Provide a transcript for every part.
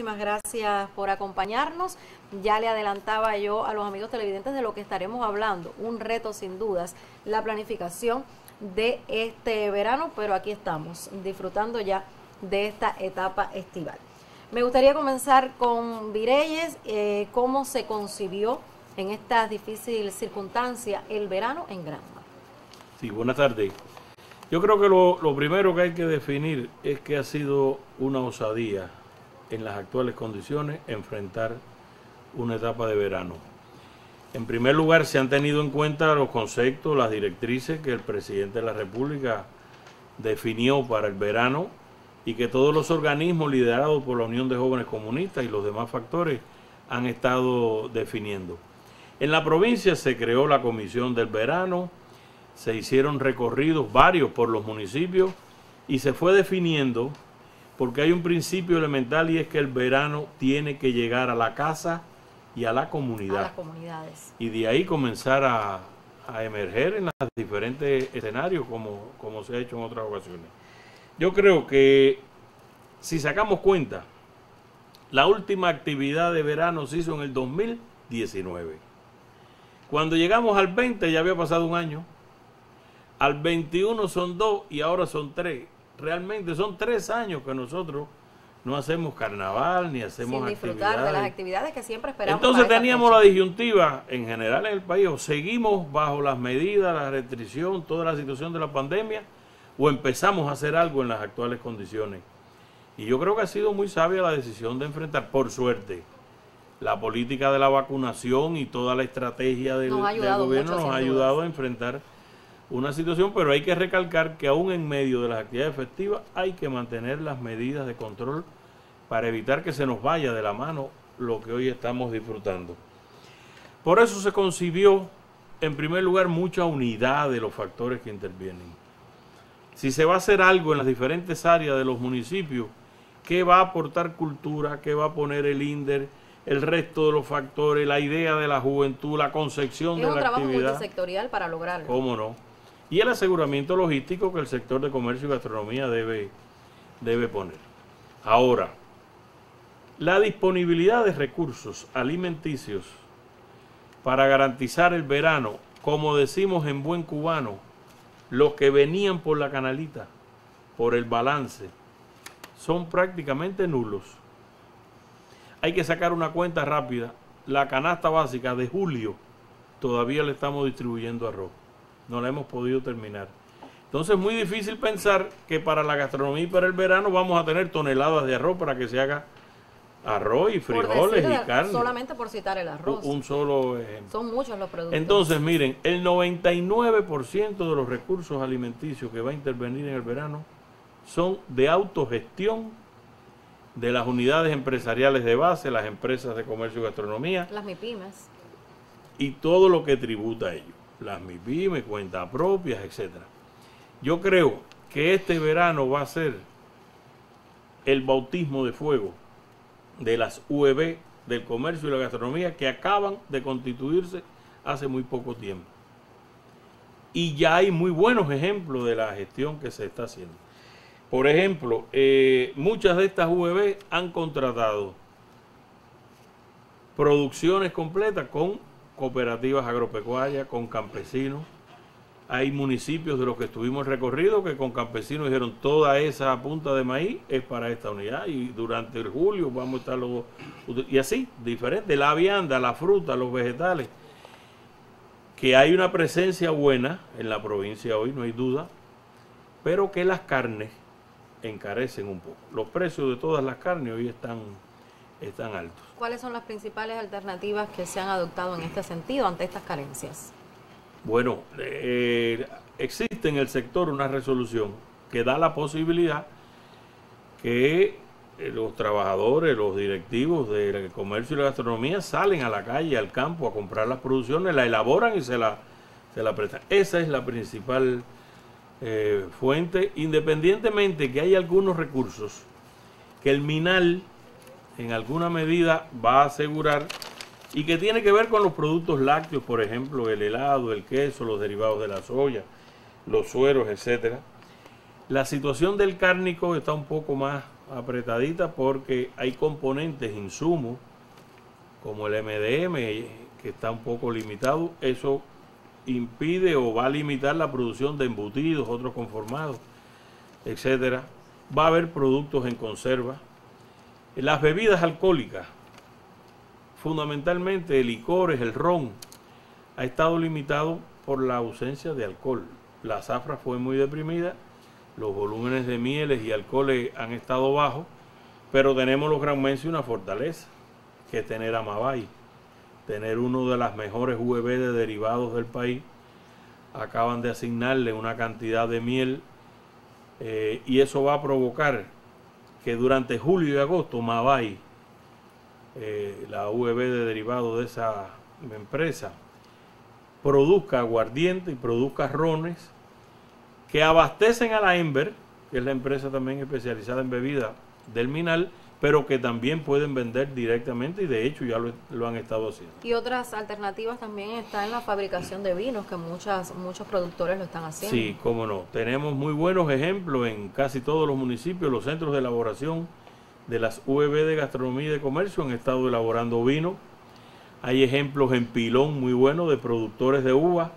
muchísimas gracias por acompañarnos. Ya le adelantaba yo a los amigos televidentes de lo que estaremos hablando. Un reto sin dudas, la planificación de este verano, pero aquí estamos disfrutando ya de esta etapa estival. Me gustaría comenzar con Vireyes, eh, cómo se concibió en esta difícil circunstancia el verano en Granma. Sí, buenas tardes. Yo creo que lo, lo, primero que hay que definir es que ha sido una osadía en las actuales condiciones enfrentar una etapa de verano. En primer lugar, se han tenido en cuenta los conceptos, las directrices que el presidente de la República definió para el verano y que todos los organismos liderados por la Unión de Jóvenes Comunistas y los demás factores han estado definiendo. En la provincia se creó la Comisión del Verano, se hicieron recorridos varios por los municipios y se fue definiendo porque hay un principio elemental y es que el verano tiene que llegar a la casa y a la comunidad. A las comunidades. Y de ahí comenzar a, a emerger en los diferentes escenarios como, como se ha hecho en otras ocasiones. Yo creo que si sacamos cuenta, la última actividad de verano se hizo en el 2019. Cuando llegamos al 20 ya había pasado un año. Al 21 son dos y ahora son tres. Realmente son tres años que nosotros no hacemos carnaval ni hacemos Sin disfrutar de las actividades que siempre esperamos. Entonces teníamos la disyuntiva en general en el país, o seguimos bajo las medidas, la restricción, toda la situación de la pandemia, o empezamos a hacer algo en las actuales condiciones. Y yo creo que ha sido muy sabia la decisión de enfrentar, por suerte, la política de la vacunación y toda la estrategia del, gobierno nos ha ayudado a enfrentar una situación, pero hay que recalcar que aún en medio de las actividades festivas hay que mantener las medidas de control para evitar que se nos vaya de la mano lo que hoy estamos disfrutando. Por eso se concibió, en primer lugar, mucha unidad de los factores que intervienen si se va a hacer algo en las diferentes áreas de los municipios, ¿qué va a aportar cultura? ¿Qué va a poner el INDER? El resto de los factores, la idea de la juventud, la concepción de la actividad. Es un trabajo multisectorial para lograrlo. ¿Cómo no? Y el aseguramiento logístico que el sector de comercio y gastronomía debe, debe poner. Ahora, la disponibilidad de recursos alimenticios para garantizar el verano, como decimos en buen cubano, los que venían por la canalita, por el balance, son prácticamente nulos. Hay que sacar una cuenta rápida. La canasta básica de julio todavía le estamos distribuyendo arroz. No la hemos podido terminar. Entonces es muy difícil pensar que para la gastronomía y para el verano vamos a tener toneladas de arroz para que se haga arroz y frijoles y carne. Solamente por citar el arroz. Un solo ejemplo. Son muchos los productos. Entonces, miren, el 99% de los recursos alimenticios que va a intervenir en el verano son de autogestión de las unidades empresariales de base, las empresas de comercio y gastronomía. Las MIPIMES. Y todo lo que tributa a ellos. Las MIPIMES, cuentas propias, etcétera. Yo creo que este verano va a ser el bautismo de fuego de las UEB del comercio y la gastronomía que acaban de constituirse hace muy poco tiempo. Y ya hay muy buenos ejemplos de la gestión que se está haciendo. Por ejemplo, eh, muchas de estas UEB han contratado producciones completas con cooperativas agropecuarias, con campesinos, hay municipios de los que estuvimos recorrido que con campesinos dijeron toda esa punta de maíz es para esta unidad y durante el julio vamos a estar los y así diferente la vianda la fruta los vegetales. Que hay una presencia buena en la provincia hoy no hay duda pero que las carnes encarecen un poco. Los precios de todas las carnes hoy están están altos cuáles son las principales alternativas que se han adoptado en este sentido ante estas carencias bueno, eh, existe en el sector una resolución que da la posibilidad que eh, los trabajadores, los directivos del comercio y la gastronomía salen a la calle, al campo, a comprar las producciones, la elaboran y se la, se la prestan. Esa es la principal eh, fuente, independientemente que hay algunos recursos que el MINAL en alguna medida va a asegurar y que tiene que ver con los productos lácteos, por ejemplo, el helado, el queso, los derivados de la soya, los sueros, etcétera. La situación del cárnico está un poco más apretadita porque hay componentes, insumos, como el MDM, que está un poco limitado. Eso impide o va a limitar la producción de embutidos, otros conformados, etcétera. Va a haber productos en conserva. Las bebidas alcohólicas, fundamentalmente el licores, el ron, ha estado limitado por la ausencia de alcohol. La zafra fue muy deprimida, los volúmenes de mieles y alcoholes han estado bajos, pero tenemos los Gran y una fortaleza, que es tener a Mabay tener uno de las mejores UV de derivados del país. Acaban de asignarle una cantidad de miel eh, y eso va a provocar que durante julio y agosto Mabay, eh, la UV de derivados de esa empresa, produzca aguardiente y produzca rones que abastecen a la Ember, que es la empresa también especializada en bebidas del Minal, pero que también pueden vender directamente y de hecho ya lo, han estado haciendo. Y otras alternativas también están en la fabricación de vinos, que muchas, muchos productores lo están haciendo. Sí, cómo no. Tenemos muy buenos ejemplos en casi todos los municipios, los centros de elaboración de las UEB de Gastronomía y de Comercio han estado elaborando vino. Hay ejemplos en Pilón muy buenos de productores de uva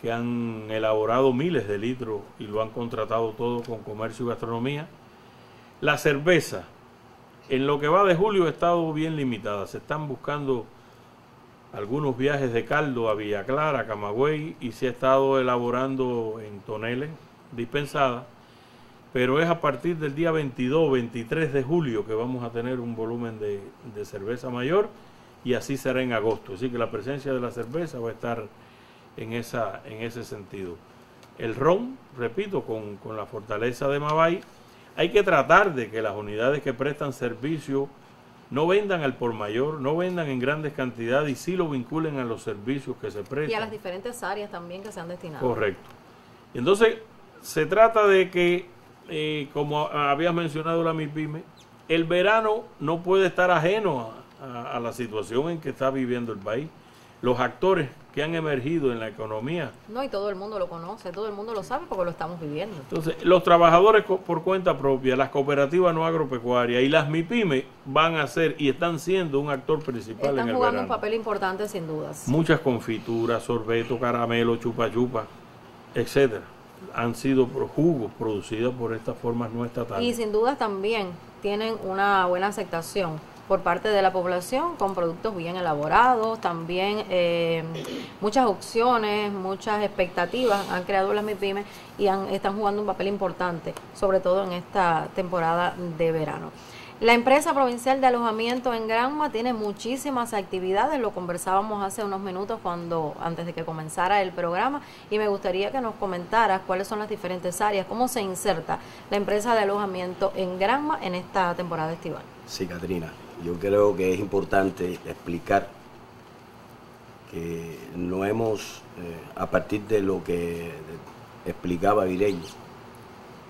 que han elaborado miles de litros y lo han contratado todo con comercio y gastronomía. La cerveza, en lo que va de julio ha estado bien limitada. Se están buscando algunos viajes de caldo a Villa Clara, a Camagüey, y se ha estado elaborando en toneles dispensadas. Pero es a partir del día 22, 23 de julio que vamos a tener un volumen de, cerveza mayor y así será en agosto. Así que la presencia de la cerveza va a estar en, ese sentido. El ron, repito, con, con la fortaleza de Mabay, hay que tratar de que las unidades que prestan servicio no vendan al por mayor, no vendan en grandes cantidades y sí lo vinculen a los servicios que se prestan. Y a las diferentes áreas también que se han destinado. Correcto. Y entonces se trata de que, eh, como habías mencionado la MIPYME, el verano no puede estar ajeno a la situación en que está viviendo el país. Los actores que han emergido en la economía. No, y todo el mundo lo conoce, todo el mundo lo sabe porque lo estamos viviendo. Entonces, los trabajadores por cuenta propia, las cooperativas no agropecuarias y las MIPIME van a ser y están siendo un actor principal están en el jugando un papel importante sin dudas. Muchas confituras, sorbetos, caramelo, chupa chupa, etcétera, han sido jugos producidos por estas formas no estatales. Y sin dudas también tienen una buena aceptación por parte de la población con productos bien elaborados, también eh, muchas opciones, muchas expectativas han creado las MIPIMES y han, están jugando un papel importante, sobre todo en esta temporada de verano. La empresa provincial de alojamiento en Granma tiene muchísimas actividades, lo conversábamos hace unos minutos cuando antes de que comenzara el programa y me gustaría que nos comentaras cuáles son las diferentes áreas, cómo se inserta la empresa de alojamiento en Granma en esta temporada estival. Sí, Catrina yo creo que es importante explicar que no hemos, eh, a partir de lo que explicaba Virelli,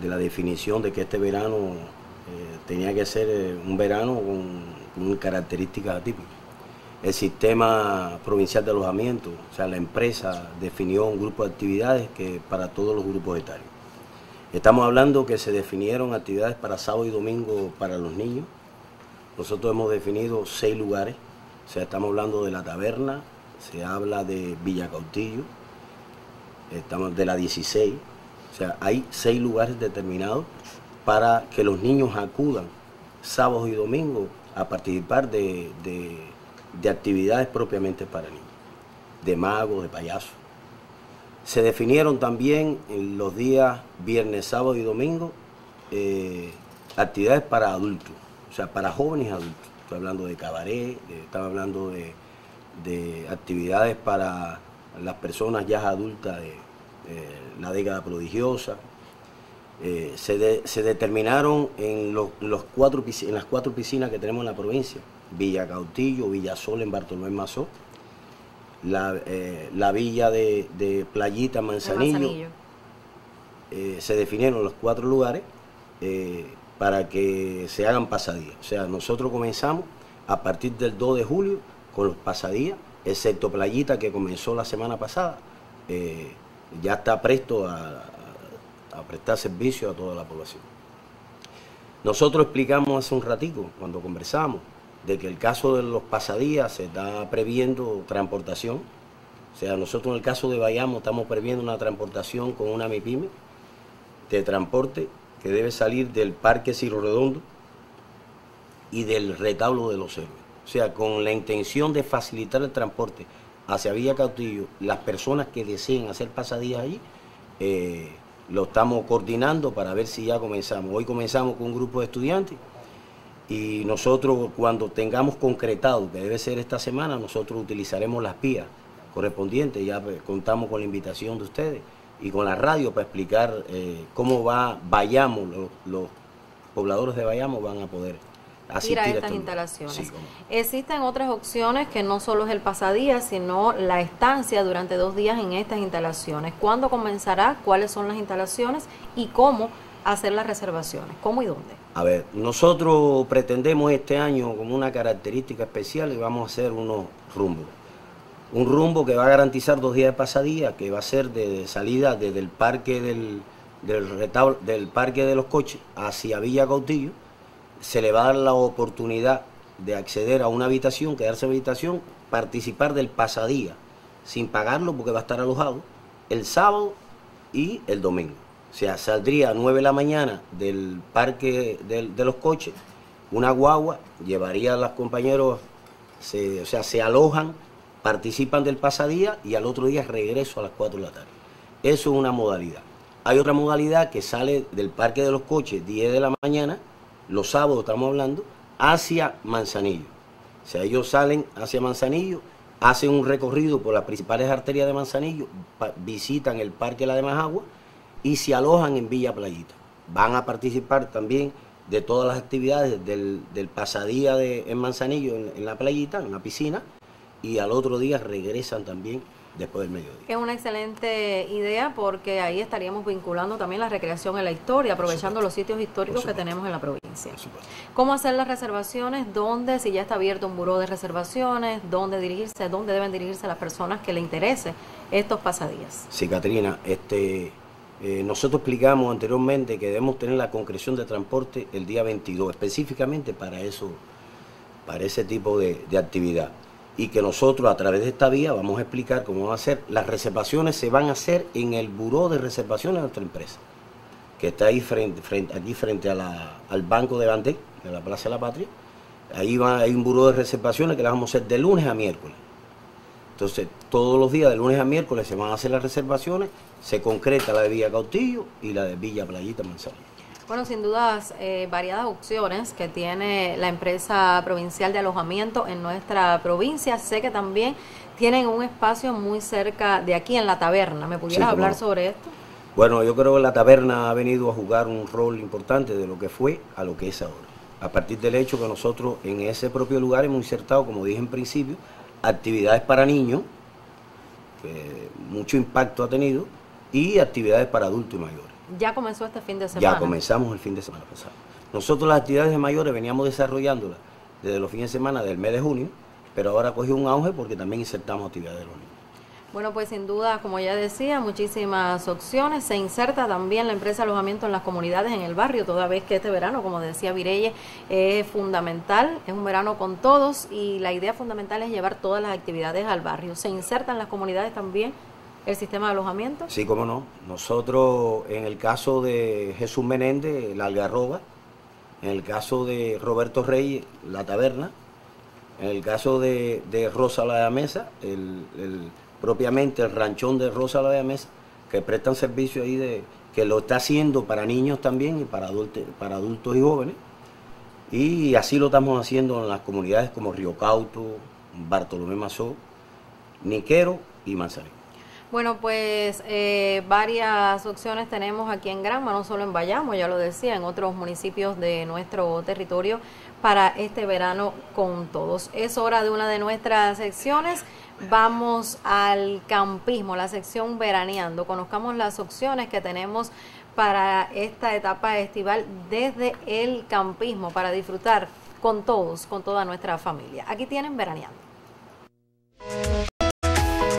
de la definición de que este verano eh, tenía que ser eh, un verano con, características atípicas. El sistema provincial de alojamiento, o sea, la empresa definió un grupo de actividades que para todos los grupos etarios. Estamos hablando que se definieron actividades para sábado y domingo para los niños, nosotros hemos definido seis lugares, o sea, estamos hablando de la taberna, se habla de Villa Cautillo, estamos de la 16, o sea, hay seis lugares determinados para que los niños acudan sábados y domingos a participar de, actividades propiamente para niños, de magos, de payasos. Se definieron también los días viernes, sábado y domingo eh, actividades para adultos o sea, para jóvenes adultos. Estoy hablando de cabaret, estaba hablando de, actividades para las personas ya adultas de, la década prodigiosa. Eh, se, determinaron en, los, cuatro, en las cuatro piscinas que tenemos en la provincia, Villa Cautillo, Villa Sol en Bartolomé Mazó, la, eh, villa de, Playita Manzanillo, eh, se definieron los cuatro lugares para que se hagan pasadías. O sea, nosotros comenzamos a partir del 2 de julio con los pasadías, excepto Playita que comenzó la semana pasada, eh, ya está presto a, prestar servicio a toda la población. Nosotros explicamos hace un ratico, cuando conversamos, de que el caso de los pasadías se está previendo transportación. O sea, nosotros en el caso de Bayamo estamos previendo una transportación con una MIPIME de transporte que debe salir del Parque Ciro Redondo y del retablo de los héroes. O sea, con la intención de facilitar el transporte hacia Villa Cautillo, las personas que deseen hacer pasadías allí, eh, lo estamos coordinando para ver si ya comenzamos. Hoy comenzamos con un grupo de estudiantes y nosotros cuando tengamos concretado, que debe ser esta semana, nosotros utilizaremos las vías correspondientes, ya pues, contamos con la invitación de ustedes y con la radio para explicar eh, cómo va Bayamo, los, pobladores de Bayamo van a poder asistir a estas instalaciones. Existen otras opciones que no solo es el pasadía, sino la estancia durante dos días en estas instalaciones. ¿Cuándo comenzará? ¿Cuáles son las instalaciones? ¿Y cómo hacer las reservaciones? ¿Cómo y dónde? A ver, nosotros pretendemos este año como una característica especial y vamos a hacer unos rumbos. Un rumbo que va a garantizar dos días de pasadía, que va a ser de, salida desde el parque del, del parque de los coches hacia Villa Cautillo. Se le va a dar la oportunidad de acceder a una habitación, quedarse en habitación, participar del pasadía sin pagarlo porque va a estar alojado el sábado y el domingo. O sea, saldría a 9 de la mañana del parque de, los coches, una guagua, llevaría a los compañeros, o sea, se alojan participan del pasadía y al otro día regreso a las 4 de la tarde. Eso es una modalidad. Hay otra modalidad que sale del parque de los coches 10 de la mañana, los sábados estamos hablando, hacia Manzanillo. O sea, ellos salen hacia Manzanillo, hacen un recorrido por las principales arterias de Manzanillo, visitan el parque La de Majagua y se alojan en Villa Playita. Van a participar también de todas las actividades del, pasadía de, en Manzanillo, en la playita, en la piscina, y al otro día regresan también después del mediodía. Es una excelente idea porque ahí estaríamos vinculando también la recreación en la historia, aprovechando los sitios históricos que tenemos en la provincia. ¿Cómo hacer las reservaciones? ¿Dónde? Si ya está abierto un buró de reservaciones, ¿dónde dirigirse? ¿Dónde deben dirigirse las personas que le interese estos pasadías? Sí, Catrina, este, eh, nosotros explicamos anteriormente que debemos tener la concreción de transporte el día 22, específicamente para eso, para ese tipo de actividad y que nosotros a través de esta vía vamos a explicar cómo va a ser. Las reservaciones se van a hacer en el buró de reservaciones de nuestra empresa, que está ahí frente, aquí frente al Banco de Bandé, de la Plaza de la Patria. Ahí va, hay un buró de reservaciones que las vamos a hacer de lunes a miércoles. Entonces, todos los días, de lunes a miércoles, se van a hacer las reservaciones, se concreta la de Villa Cautillo y la de Villa Playita Manzanillo. Bueno, sin dudas, eh, variadas opciones que tiene la empresa provincial de alojamiento en nuestra provincia. Sé que también tienen un espacio muy cerca de aquí en la taberna. ¿Me pudieras hablar sobre esto? Bueno, yo creo que la taberna ha venido a jugar un rol importante de lo que fue a lo que es ahora. A partir del hecho que nosotros en ese propio lugar hemos insertado, como dije en principio, actividades para niños, que mucho impacto ha tenido, y actividades para adultos y mayores. Ya comenzó este fin de semana. Ya comenzamos el fin de semana pasado. Nosotros las actividades de mayores veníamos desarrollándolas desde los fines de semana del mes de junio, pero ahora cogió un auge porque también insertamos actividades de los niños. Bueno, pues sin duda, como ya decía, muchísimas opciones. Se inserta también la empresa alojamiento en las comunidades, en el barrio, toda vez que este verano, como decía Virelle, es fundamental, es un verano con todos y la idea fundamental es llevar todas las actividades al barrio. Se insertan las comunidades también el sistema de alojamiento? Sí, cómo no. Nosotros, en el caso de Jesús Menéndez, la Algarroba, en el caso de Roberto Reyes, la Taberna, en el caso de, Rosa la Mesa, el, propiamente el ranchón de Rosa la de Mesa, que prestan servicio ahí de que lo está haciendo para niños también y para adultos, para adultos y jóvenes. Y así lo estamos haciendo en las comunidades como Río Cauto, Bartolomé Mazó, Niquero y Manzanillo. Bueno, pues eh, varias opciones tenemos aquí en Granma, no solo en Bayamo, ya lo decía, en otros municipios de nuestro territorio para este verano con todos. Es hora de una de nuestras secciones. Vamos al campismo, la sección veraneando. Conozcamos las opciones que tenemos para esta etapa estival desde el campismo para disfrutar con todos, con toda nuestra familia. Aquí tienen veraneando.